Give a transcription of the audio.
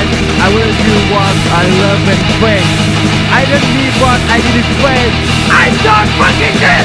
I will do what I love and pray. I don't need what I didn't pray. I don't fucking care